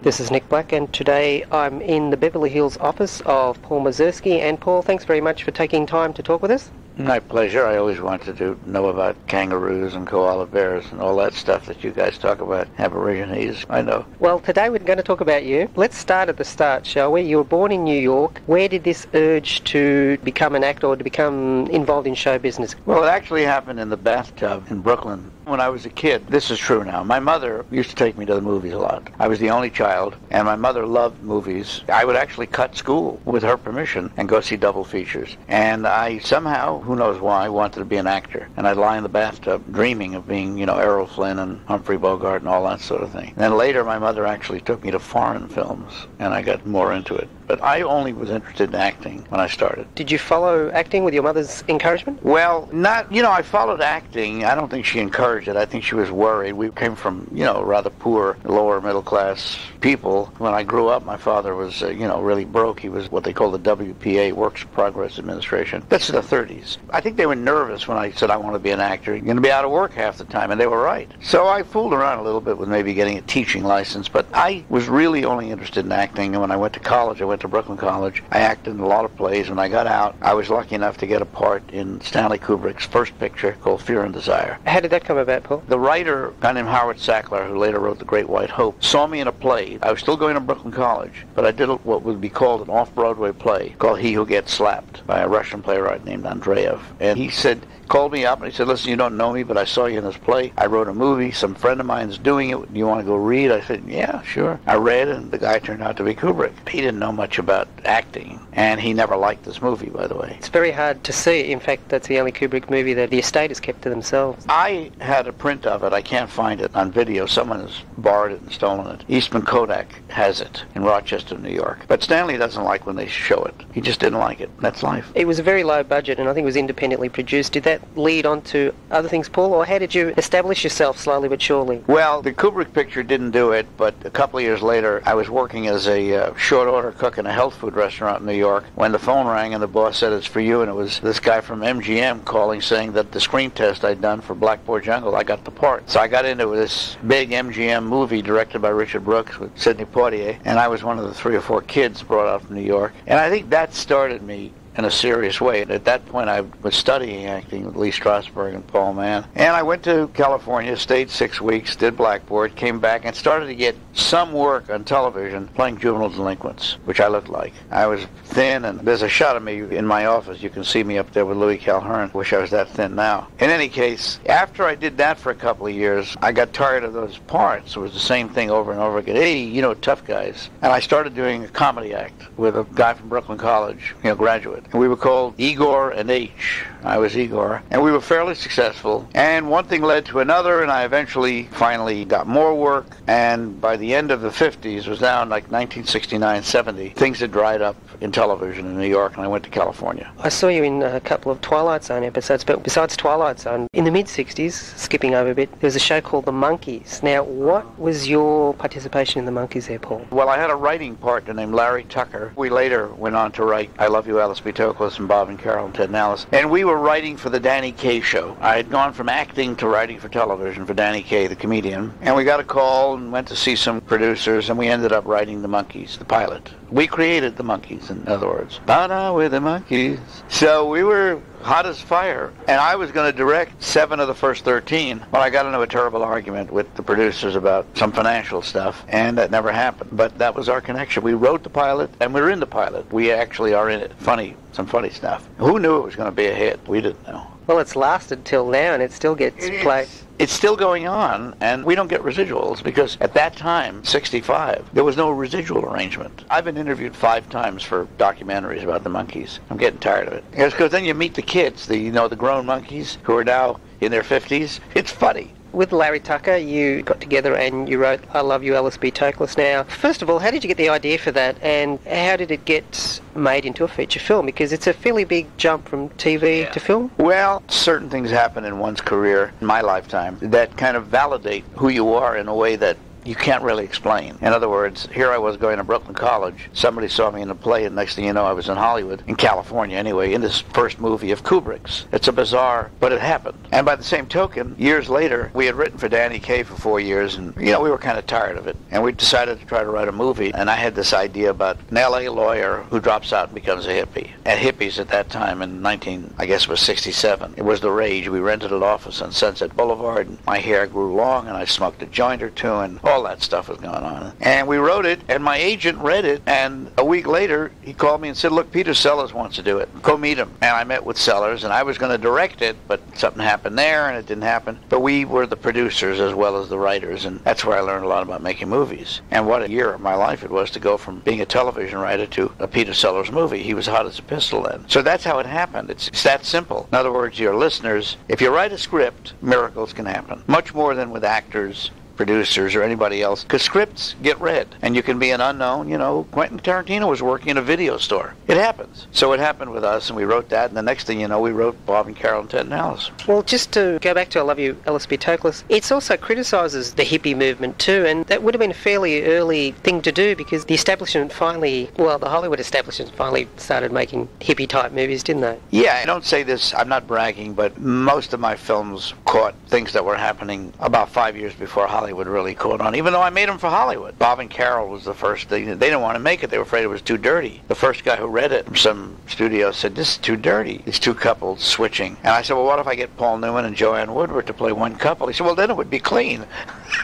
This is Nick Black, and today I'm in the Beverly Hills office of Paul Mazursky. And Paul, thanks very much for taking time to talk with us. My pleasure. I always wanted to know about kangaroos and koala bears and all that stuff that you guys talk about. Aborigines, I know. Well, today we're going to talk about you. Let's start at the start, shall we? You were born in New York. Where did this urge to become an actor or to become involved in show business? Well, it actually happened in the bathtub in Brooklyn when I was a kid. This is true now. My mother used to take me to the movies a lot. I was the only child, and my mother loved movies. I would actually cut school with her permission and go see double features. And I somehow, who knows why, I wanted to be an actor. And I'd lie in the bathtub dreaming of being, you know, Errol Flynn and Humphrey Bogart and all that sort of thing. And then later, my mother actually took me to foreign films, and I got more into it. But I only was interested in acting when I started. Did you follow acting with your mother's encouragement? Well, not, you know, I followed acting. I don't think she encouraged it. I think she was worried. We came from, you know, rather poor, lower middle class people. When I grew up, my father was, uh, you know, really broke. He was what they call the WPA, Works Progress Administration. That's in the 30s. I think they were nervous when I said I want to be an actor. You're going to be out of work half the time, and they were right. So I fooled around a little bit with maybe getting a teaching license, but I was really only interested in acting. And when I went to college, I went to Brooklyn College. I acted in a lot of plays. When I got out, I was lucky enough to get a part in Stanley Kubrick's first picture called Fear and Desire. How did that come about, Paul? The writer, a guy named Howard Sackler, who later wrote The Great White Hope, saw me in a play. I was still going to Brooklyn College, but I did what would be called an off-Broadway play called He Who Gets Slapped by a Russian playwright named Andreev. And he said, called me up and he said, listen, you don't know me, but I saw you in this play. I wrote a movie. Some friend of mine's doing it. Do you want to go read? I said, yeah, sure. I read, and the guy turned out to be Kubrick. He didn't know much about acting, and he never liked this movie, by the way. It's very hard to see. In fact, that's the only Kubrick movie that the estate has kept to themselves. I had a print of it. I can't find it on video. Someone has borrowed it and stolen it. Eastman Kodak has it in Rochester, New York. But Stanley doesn't like when they show it. He just didn't like it. That's life. It was a very low budget, and I think it was independently produced. Did that lead on to other things, Paul, or how did you establish yourself slowly but surely? Well, the Kubrick picture didn't do it, but a couple of years later, I was working as a uh, short order cook in a health food restaurant in New York when the phone rang and the boss said it's for you, and it was this guy from MGM calling saying that the screen test I'd done for Blackboard Jungle, I got the part. So I got into this big MGM movie directed by Richard Brooks with Sidney Poitier, and I was one of the three or four kids brought out from New York. And I think that started me in a serious way. At that point, I was studying acting with Lee Strasberg and Paul Mann. And I went to California, stayed six weeks, did Blackboard, came back, and started to get some work on television playing juvenile delinquents, which I looked like. I was thin, and there's a shot of me in my office. You can see me up there with Louis Calhern. Wish I was that thin now. In any case, after I did that for a couple of years, I got tired of those parts. It was the same thing over and over again. Hey, you know, tough guys. And I started doing a comedy act with a guy from Brooklyn College, you know, graduate and we were called Igor and H. I was Igor, and we were fairly successful. And one thing led to another, and I eventually finally got more work. And by the end of the 50s, was down like 1969, 70, things had dried up in television in New York, and I went to California. I saw you in a couple of Twilight Zone episodes, but besides Twilight Zone, in the mid 60s, skipping over a bit, there was a show called The Monkees. Now, what was your participation in The Monkees there, Paul? Well, I had a writing partner named Larry Tucker. We later went on to write I Love You, Alice B. Toklas and Bob and Carol and Ted and Alice. And we were writing for the Danny Kaye show. I had gone from acting to writing for television for Danny Kaye, the comedian. And we got a call and went to see some producers, and we ended up writing The Monkees, the pilot. We created The Monkees, in other words. Bada with the Monkees. So we were hot as fire. And I was going to direct seven of the first 13, but I got into a terrible argument with the producers about some financial stuff, and that never happened. But that was our connection. We wrote the pilot, and we are in the pilot. We actually are in it. Funny, some funny stuff. Who knew it was going to be a hit? We didn't know. Well, it's lasted till now, and it still gets It played. is. It's still going on, and we don't get residuals because at that time, 65, there was no residual arrangement. I've been interviewed five times for documentaries about the Monkees. I'm getting tired of it. Because then you meet the kids, the you know the grown Monkees who are now in their 50s. It's funny. With Larry Tucker, you got together and you wrote I Love You, Alice B. Toklas. Now, first of all, how did you get the idea for that, and how did it get made into a feature film? Because it's a fairly big jump from TV to film. Well, certain things happen in one's career, in my lifetime, that kind of validate who you are in a way that you can't really explain. In other words, here I was going to Brooklyn College. Somebody saw me in a play, and next thing you know, I was in Hollywood, in California anyway, in this first movie of Kubrick's. It's a bizarre, but it happened. And by the same token, years later, we had written for Danny Kaye for four years, and you know we were kind of tired of it, and we decided to try to write a movie. And I had this idea about an LA lawyer who drops out and becomes a hippie. And hippies at that time in 19, I guess it was 67. It was the rage. We rented an office on Sunset Boulevard, and my hair grew long, and I smoked a joint or two, and all that stuff was going on. And we wrote it, and my agent read it, and a week later he called me and said, "Look, Peter Sellers wants to do it. Go meet him." And I met with Sellers, and I was going to direct it, but something happened there, and it didn't happen. But we were the producers as well as the writers, and that's where I learned a lot about making movies. And what a year of my life it was to go from being a television writer to a Peter Sellers movie. He was hot as a pistol then. So that's how it happened. It's, it's that simple. In other words, your listeners, if you write a script, miracles can happen. Much more than with actors producers or anybody else because scripts get read and you can be an unknown you know. Quentin tarantino was working in a video store. It happens. So it happened with us and we wrote that and the next thing you know we wrote bob and carol and ted and alice. Well, just to go back to I Love You, Alice B. Toklas, it's also criticises the hippie movement too, and that would have been a fairly early thing to do because the establishment finally, well, the Hollywood establishment finally started making hippie type movies, didn't they? yeah i don't say this i'm not bragging but most of my films caught things that were happening about five years before hollywood really caught on even though i made them for hollywood. Bob and carol was the first thing. They didn't want to make it. They were afraid it was too dirty. The first guy who read it from some studio said this is too dirty. These two couples switching. And i said well what if i get paul newman and joanne woodward to play one couple? He said well then it would be clean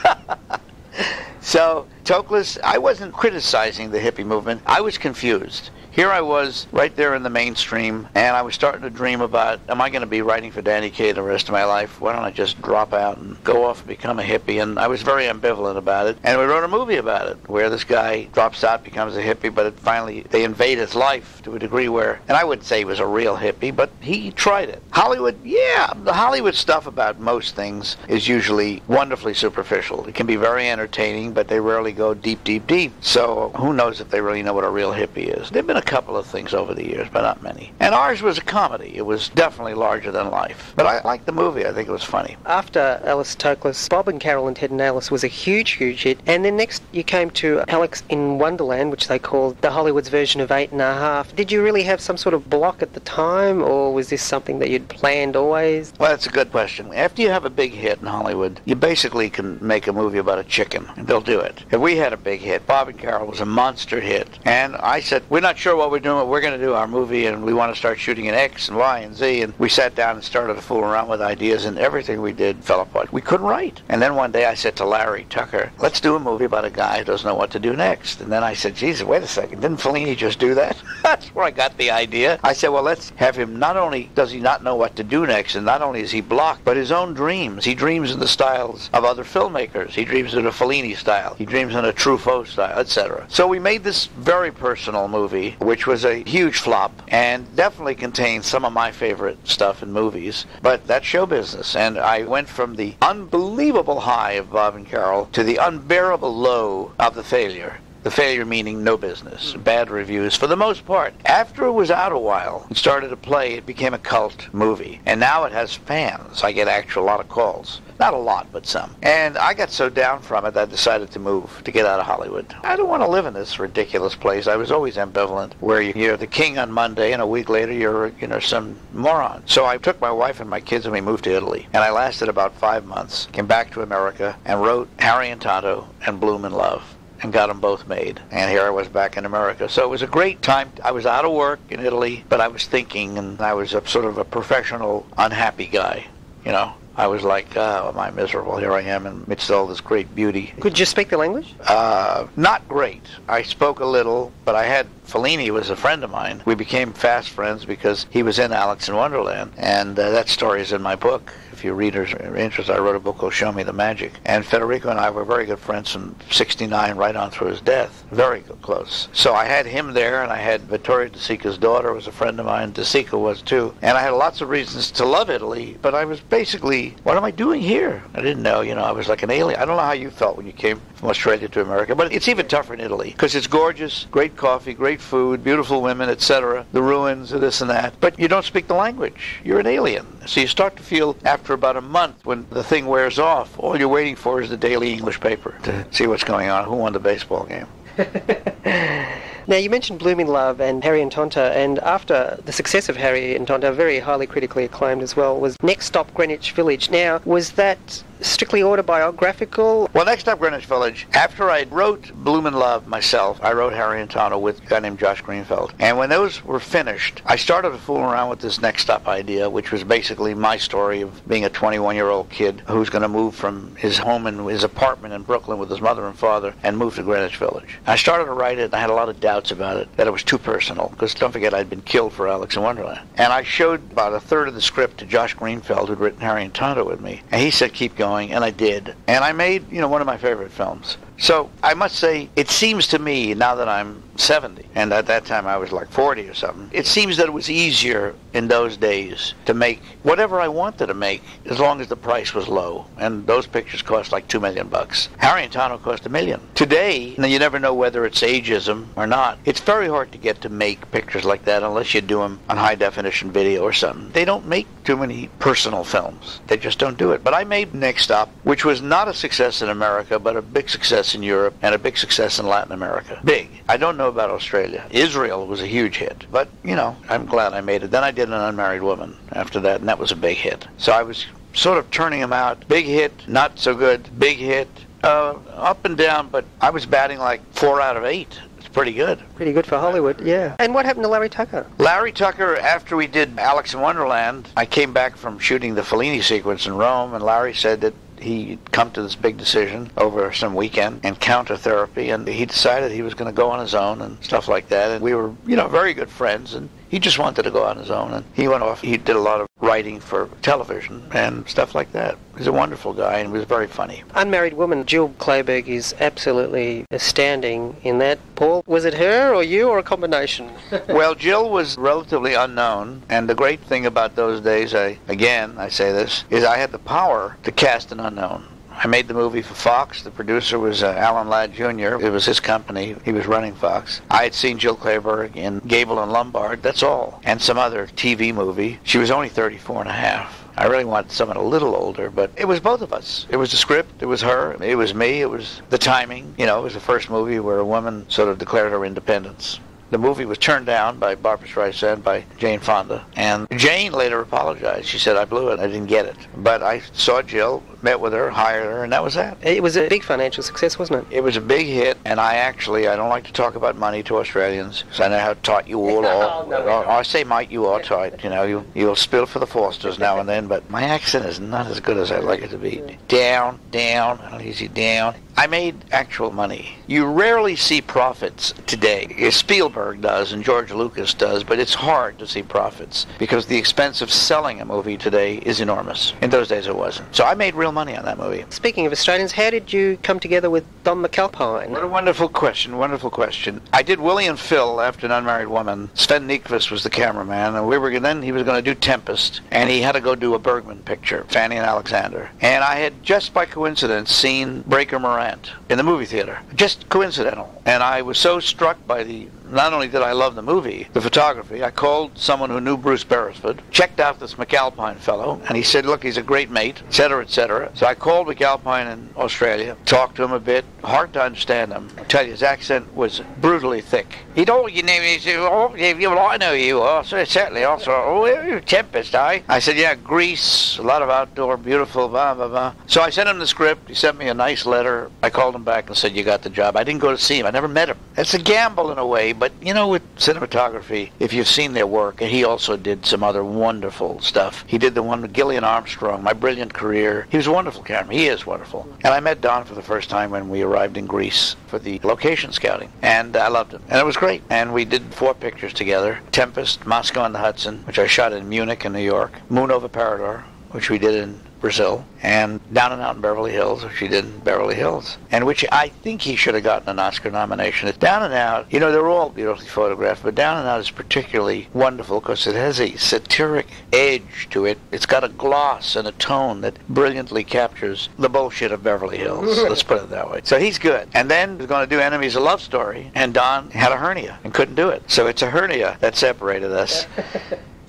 so Toklas, I wasn't criticizing the hippie movement. I was confused. Here I was, right there in the mainstream, and I was starting to dream about, am I going to be writing for Danny Kaye the rest of my life? Why don't I just drop out and go off and become a hippie? And I was very ambivalent about it. And we wrote a movie about it, where this guy drops out, becomes a hippie, but it finally, they invade his life to a degree where, and I wouldn't say he was a real hippie, but he tried it. Hollywood, yeah, the Hollywood stuff about most things is usually wonderfully superficial. It can be very entertaining, but they rarely go deep, deep, deep. So who knows if they really know what a real hippie is? There've been a couple of things over the years, but not many. And ours was a comedy. It was definitely larger than life. But I liked the movie. I think it was funny. After Alice Toklas, Bob and Carol and Ted and Alice was a huge, huge hit. And then next you came to Alex in Wonderland, which they called the Hollywood's version of Eight and a Half. Did you really have some sort of block at the time, or was this something that you'd planned always? Well, that's a good question. After you have a big hit in Hollywood, you basically can make a movie about a chicken, and they'll do it. We had a big hit, Bob and Carol was a monster hit, and I said, we're not sure what we're doing, but we're going to do our movie, and we want to start shooting in X and Y and Z, and we sat down and started to fool around with ideas, and everything we did fell apart. We couldn't write. And then one day I said to Larry Tucker, let's do a movie about a guy who doesn't know what to do next. And then I said, Jesus, wait a second, didn't Fellini just do that? That's where I got the idea. I said, well, let's have him, not only does he not know what to do next, and not only is he blocked, but his own dreams. He dreams in the styles of other filmmakers. He dreams in a Fellini style. He dreams in a Truffaut style, etc. So we made this very personal movie, which was a huge flop, and definitely contained some of my favorite stuff in movies. But that's show business, and I went from the unbelievable high of Bob and Carol to the unbearable low of the failure. The failure meaning no business, bad reviews for the most part. After it was out a while and started to play, it became a cult movie. And now it has fans. I get actually a lot of calls. Not a lot, but some. And I got so down from it that I decided to move, to get out of Hollywood. I don't want to live in this ridiculous place. I was always ambivalent, where you're the king on Monday and a week later you're, you know, some moron. So I took my wife and my kids and we moved to Italy. And I lasted about five months, came back to America, and wrote Harry and Tonto and Bloom in Love and got them both made. And here I was back in America. So it was a great time. I was out of work in Italy, but I was thinking, and I was a sort of a professional, unhappy guy, you know. I was like, oh, am I miserable? Here I am in midst of all this great beauty. Could you speak the language? Uh, not great. I spoke a little, but I had Fellini was a friend of mine. We became fast friends because he was in Alex in Wonderland, and uh, that story is in my book. If your readers uh, are interested, I wrote a book called Show Me the Magic. And Federico and I were very good friends from 69 right on through his death. Very close. So I had him there, and I had Vittorio De Sica's daughter was a friend of mine. De Sica was too. And I had lots of reasons to love Italy, but I was basically, what am I doing here? I didn't know, you know, I was like an alien. I don't know how you felt when you came from Australia to America, but it's even tougher in Italy because it's gorgeous, great coffee, great food, beautiful women, etc. The ruins, of this and that. But you don't speak the language. You're an alien. So you start to feel after about a month when the thing wears off, all you're waiting for is the daily English paper to see what's going on. Who won the baseball game? Now, you mentioned Bloom in Love and Harry and Tonto, and after the success of Harry and Tonto, very highly critically acclaimed as well, was Next Stop Greenwich Village. Now, was that strictly autobiographical? Well, Next up, Greenwich Village, after I wrote Bloom in Love myself, I wrote Harry and Tonto with a guy named Josh Greenfeld. And when those were finished, I started fooling around with this Next Stop idea, which was basically my story of being a 21 year old kid who's going to move from his home and his apartment in Brooklyn with his mother and father and move to Greenwich Village. I started to write it, and I had a lot of doubts about it, that it was too personal, because don't forget I'd been killed for Alex in Wonderland. And I showed about a third of the script to Josh Greenfeld, who'd written Harry and Tonto with me, and he said, keep going, and I did. And I made, you know, one of my favorite films. So I must say, it seems to me now that I'm 70, and at that time I was like 40 or something, it seems that it was easier in those days to make whatever I wanted to make as long as the price was low. And those pictures cost like two million bucks. Harry and Tonto cost a million. Today, you never know whether it's ageism or not. It's very hard to get to make pictures like that unless you do them on high definition video or something. They don't make too many personal films. They just don't do it. But I made Next Stop, which was not a success in America, but a big success in Europe and a big success in Latin America. Big. I don't know about Australia. Israel was a huge hit. But, you know, I'm glad I made it. Then I did An Unmarried Woman after that, and that was a big hit. So I was sort of turning them out. Big hit, not so good, big hit, uh, up and down, but I was batting like four out of eight. It's pretty good. Pretty good for Hollywood, yeah. And what happened to Larry Tucker? Larry Tucker, after we did Alex in Wonderland, I came back from shooting the Fellini sequence in Rome, and Larry said that he'd come to this big decision over some weekend and counter therapy, and he decided he was going to go on his own and stuff like that. And we were, you know, very good friends, and he just wanted to go on his own. And he went off. He did a lot of writing for television and stuff like that. He's a wonderful guy and he was very funny. Unmarried woman, Jill Clayburgh is absolutely astounding in that. Paul, was it her or you or a combination? well, Jill was relatively unknown, and the great thing about those days, I again I say this, is I had the power to cast an unknown. I made the movie for Fox. The producer was uh, Alan Ladd Jr. It was his company. He was running Fox. I had seen Jill Clayburgh in Gable and Lombard. That's all. And some other TV movie. She was only 34 and a half. I really wanted someone a little older, but it was both of us. It was the script, it was her, it was me, it was the timing. You know, it was the first movie where a woman sort of declared her independence. The movie was turned down by Barbra Streisand, by Jane Fonda, and Jane later apologized. She said, I blew it, I didn't get it. But I saw Jill, met with her, hired her, and that was that. It was a big financial success, wasn't it? It was a big hit, and I actually, I don't like to talk about money to Australians, because I know how tight you all are. Oh, no, no. I say, mate, you are tight. You know, you, you'll spill for the Fosters now and then, but my accent is not as good as I'd like it to be. Down, down, easy down. I made actual money. You rarely see profits today. Spielberg does and George Lucas does, but it's hard to see profits because the expense of selling a movie today is enormous. In those days, it wasn't. So I made real money on that movie. Speaking of Australians, how did you come together with Don McAlpine? What a wonderful question, wonderful question. I did Willie and Phil after an unmarried woman. Sven Nykvist was the cameraman, and we were then he was going to do Tempest, and he had to go do a Bergman picture, Fanny and Alexander. And I had just by coincidence seen Breaker Morant in the movie theater, just coincidental. And I was so struck by the not only did I love the movie, the photography, I called someone who knew Bruce Beresford, checked out this McAlpine fellow, and he said, look, he's a great mate, etc., etc. So I called McAlpine in Australia, talked to him a bit, hard to understand him. I tell you, his accent was brutally thick. He told your name, he said, oh, yeah, well, I know you. So certainly, also, oh, you're Tempest, I. I said, yeah, Greece, a lot of outdoor, beautiful, blah, blah, blah. So I sent him the script. He sent me a nice letter. I called him back and said, you got the job. I didn't go to see him. I never met him. It's a gamble in a way, but you know, with cinematography, if you've seen their work, and he also did some other wonderful stuff. He did the one with Gillian Armstrong, My Brilliant Career. He was a wonderful camera. He is wonderful. And I met Don for the first time when we arrived in Greece for the location scouting, and I loved him. And it was great. And we did four pictures together: Tempest, Moscow on the Hudson, which I shot in Munich and New York, Moon over Parador, which we did in Brazil, and Down and Out in Beverly Hills, which he did in Beverly Hills, and which I think he should have gotten an Oscar nomination. It's Down and Out, you know, they're all beautifully photographed, but Down and Out is particularly wonderful because it has a satiric edge to it. It's got a gloss and a tone that brilliantly captures the bullshit of Beverly Hills. Let's put it that way. So he's good. And then he's going to do Enemies a Love Story, and Don had a hernia and couldn't do it. So it's a hernia that separated us.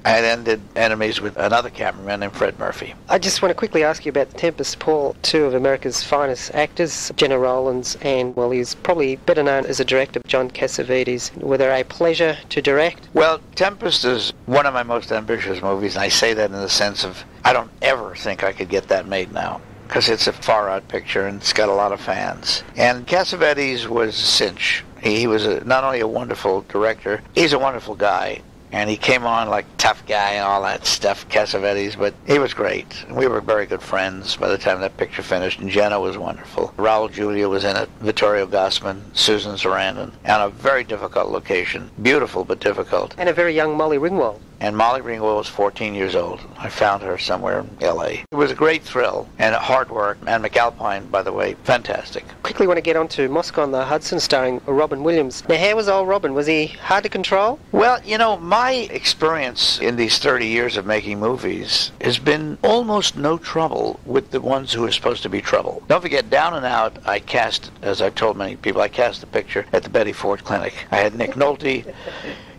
I then did Enemies with another cameraman named Fred Murphy. I just want to quickly ask you about The Tempest, Paul. Two of America's finest actors, Gena Rowlands and, well, he's probably better known as a director, John Cassavetes. Were they a pleasure to direct? Well, Tempest is one of my most ambitious movies, and I say that in the sense of I don't ever think I could get that made now because it's a far out picture and it's got a lot of fans. And Cassavetes was a cinch. He was a, not only a wonderful director, he's a wonderful guy and he came on like tough guy and all that stuff, Cassavetes, but he was great. We were very good friends by the time that picture finished, and Gena was wonderful. Raul Julia was in it, Vittorio Gassman, Susan Sarandon, on a very difficult location. Beautiful, but difficult. And a very young Molly Ringwald and Molly Ringwald was 14 years old. I found her somewhere in L.A. It was a great thrill and hard work. And McAlpine, by the way, fantastic. Quickly want to get on to Moscow on the Hudson starring Robin Williams. Now, how was old Robin? Was he hard to control? Well, you know, my experience in these 30 years of making movies has been almost no trouble with the ones who are supposed to be trouble. Don't forget, Down and Out, I cast, as I've told many people, I cast the picture at the Betty Ford Clinic. I had Nick Nolte.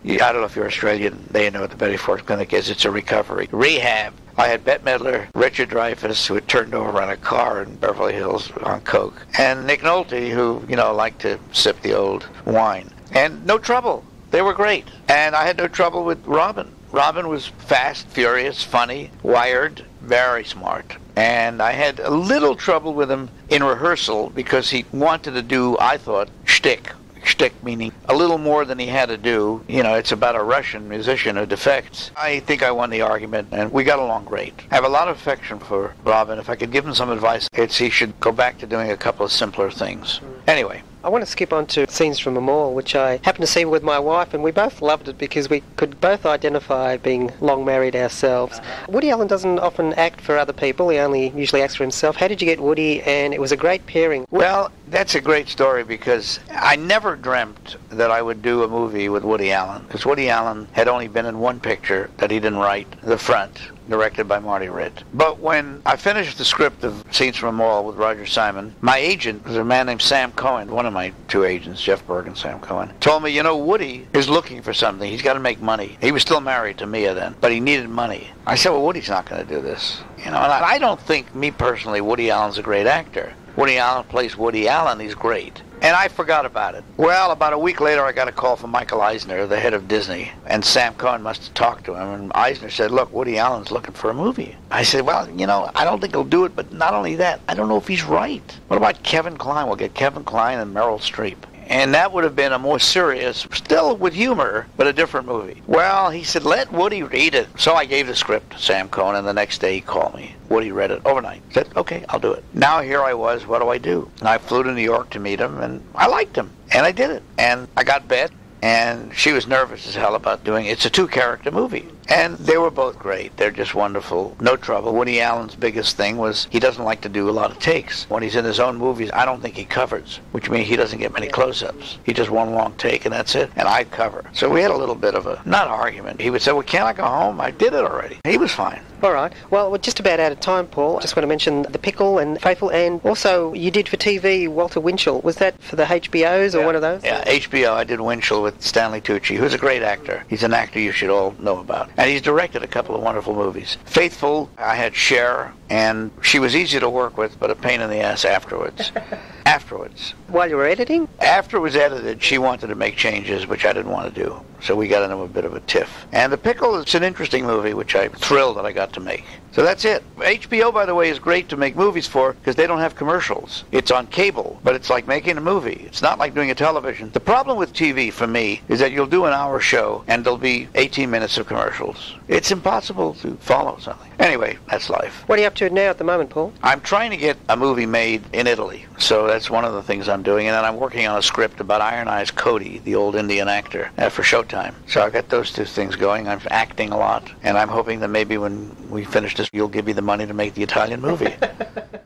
I don't know if you're Australian, they know what the Betty Ford Clinic is. It's a recovery. Rehab. I had Bette Midler, Richard Dreyfuss, who had turned over on a car in Beverly Hills on coke, and Nick Nolte, who, you know, liked to sip the old wine. And no trouble. They were great. And I had no trouble with Robin. Robin was fast, furious, funny, wired, very smart. And I had a little trouble with him in rehearsal because he wanted to do, I thought, shtick shtick, meaning a little more than he had to do. You know, it's about a Russian musician who defects. I think I won the argument, and we got along great. I have a lot of affection for Robin. If I could give him some advice, it's he should go back to doing a couple of simpler things. Anyway, I want to skip on to Scenes from a Mall, which I happened to see with my wife, and we both loved it because we could both identify being long married ourselves. Woody Allen doesn't often act for other people, he only usually acts for himself. How did you get Woody? And it was a great pairing. Well, that's a great story because I never dreamt that I would do a movie with Woody Allen because Woody Allen had only been in one picture that he didn't write, The Front, directed by Marty Ritt. But when I finished the script of Scenes from a Mall with Roger Simon, my agent was a man named Sam Cohn, one of my two agents, Jeff Berg and Sam Cohn, told me, you know, Woody is looking for something. He's got to make money. He was still married to Mia then, but he needed money. I said, well, Woody's not going to do this. You know, and I, I don't think, me personally, Woody Allen's a great actor. Woody Allen plays Woody Allen. He's great. And I forgot about it. Well, about a week later, I got a call from Michael Eisner, the head of Disney, and Sam Cohn must have talked to him. And Eisner said, "Look, Woody Allen's looking for a movie." I said, "Well, you know, I don't think he'll do it. But not only that, I don't know if he's right. What about Kevin Kline? We'll get Kevin Kline and Meryl Streep." And that would have been a more serious, still with humor, but a different movie. Well, he said, let Woody read it. So I gave the script to Sam Cohn, and the next day he called me. Woody read it overnight. Said, okay, I'll do it. Now here I was, what do I do? And I flew to New York to meet him, and I liked him. And I did it. And I got Bette, and she was nervous as hell about doing it. It's a two-character movie. And they were both great. They're just wonderful. No trouble. Woody Allen's biggest thing was he doesn't like to do a lot of takes. When he's in his own movies, I don't think he covers, which means he doesn't get many close-ups. He just one long take and that's it. And I cover. So we had a little bit of a, not argument. He would say, well, can't I go home? I did it already. He was fine. All right. Well, we're just about out of time, Paul. I just want to mention The Pickle and Faithful, and also you did for TV Walter Winchell. Was that for the HBOs or yeah. one of those? Yeah, HBO. I did Winchell with Stanley Tucci, who's a great actor. He's an actor you should all know about. And he's directed a couple of wonderful movies. Faithful, I had Cher, and she was easy to work with, but a pain in the ass afterwards. afterwards. While you were editing? After it was edited, she wanted to make changes, which I didn't want to do. So we got into a bit of a tiff. And The Pickle is an interesting movie, which I'm thrilled that I got to make. So that's it. HBO, by the way, is great to make movies for because they don't have commercials. It's on cable, but it's like making a movie. It's not like doing a television. The problem with TV for me is that you'll do an hour show and there'll be 18 minutes of commercials. It's impossible to follow something. Anyway, that's life. What are you up to now at the moment, Paul? I'm trying to get a movie made in Italy. So that's one of the things I'm doing. And then I'm working on a script about Iron Eyes Cody, the old Indian actor, uh, for Showtime. So I've got those two things going. I'm acting a lot. And I'm hoping that maybe when we finish this, you'll give me the money to make the Italian movie.